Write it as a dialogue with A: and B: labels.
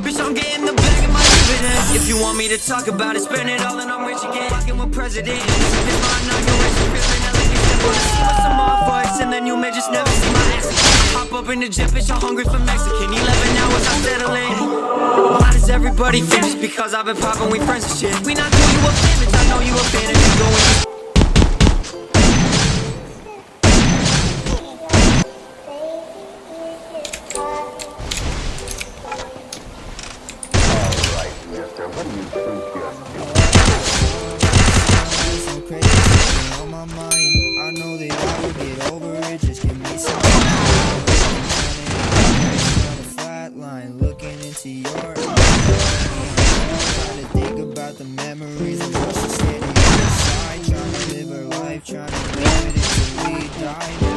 A: Bitch, I'm getting the bag of my dividends. If you want me to talk about it, spend it all and I'm rich again. Fucking with. It's my inauguration,
B: feeling.
A: Step on the scene some more fights, and then you may just never see my ass again. Hop up in the jet, bitch, I'm hungry for Mexican. 11 hours, I settle in. Why does everybody think just because I've been popping, we friends and shit? We not doing you just give me some Flatline, looking into your eyes. Trying to think about the memories of us standing outside Trying to live our life, trying to live it until we die.